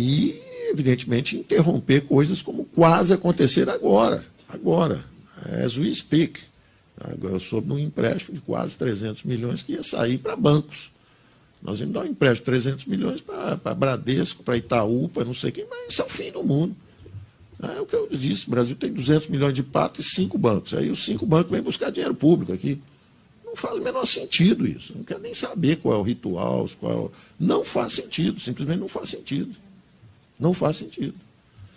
E, evidentemente, interromper coisas como quase acontecer agora. Agora, as we speak. Eu soube um empréstimo de quase 300 milhões que ia sair para bancos. Nós íamos dar um empréstimo de 300 milhões para Bradesco, para Itaú, para não sei quem, mas isso é o fim do mundo. É o que eu disse, o Brasil tem 200 milhões de patos e cinco bancos. Aí os cinco bancos vêm buscar dinheiro público aqui. Não faz o menor sentido isso. Não quero nem saber qual é o ritual, qual é o... Não faz sentido, simplesmente não faz sentido. Não faz sentido.